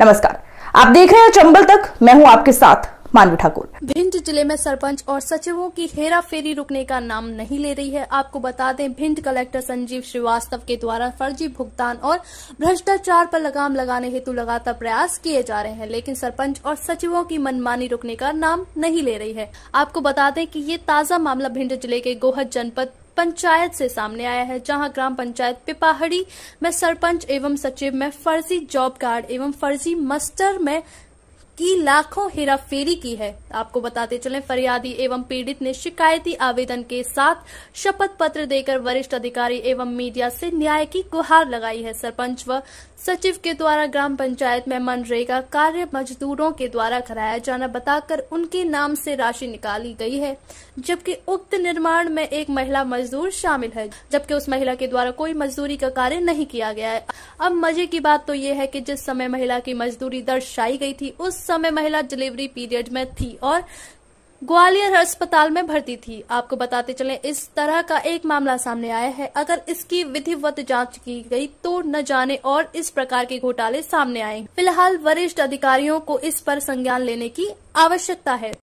नमस्कार। आप देख रहे हैं चंबल तक। मैं हूँ आपके साथ मानवी ठाकुर। भिंड ज़िले में सरपंच और सचिवों की हेरा फेरी रुकने का नाम नहीं ले रही है। आपको बता दें, भिंड कलेक्टर संजीव श्रीवास्तव के द्वारा फर्जी भुगतान और भ्रष्टाचार पर लगाम लगाने हेतु लगातार प्रयास किए जा रहे हैं, लेकिन सरपंच और सचिवों की मनमानी रुकने का नाम नहीं ले रही है। आपको बता दें कि ये ताज़ा मामला भिंड ज़िले के गोहद जनपद पंचायत से सामने आया है, जहाँ ग्राम पंचायत पिपाहड़ी में सरपंच एवं सचिव में फर्जी जॉब कार्ड एवं फर्जी मस्टर में की लाखों हेराफेरी की है। आपको बताते चलें, फरियादी एवं पीड़ित ने शिकायती आवेदन के साथ शपथ पत्र देकर वरिष्ठ अधिकारी एवं मीडिया से न्याय की गुहार लगाई है। सरपंच व सचिव के द्वारा ग्राम पंचायत में मनरेगा कार्य मजदूरों के द्वारा कराया जाना बताकर उनके नाम से राशि निकाली गई है, जबकि उक्त निर्माण में एक महिला मजदूर शामिल है, जबकि उस महिला के द्वारा कोई मजदूरी का कार्य नहीं किया गया है। अब मज़े की बात तो ये है कि जिस समय महिला की मजदूरी दर्शाई गई थी, उस समय महिला डिलीवरी पीरियड में थी और ग्वालियर अस्पताल में भर्ती थी। आपको बताते चले, इस तरह का एक मामला सामने आया है। अगर इसकी विधिवत जाँच की गई तो न जाने और इस प्रकार के घोटाले सामने आए। फ़िलहाल वरिष्ठ अधिकारियों को इस पर संज्ञान लेने की आवश्यकता है।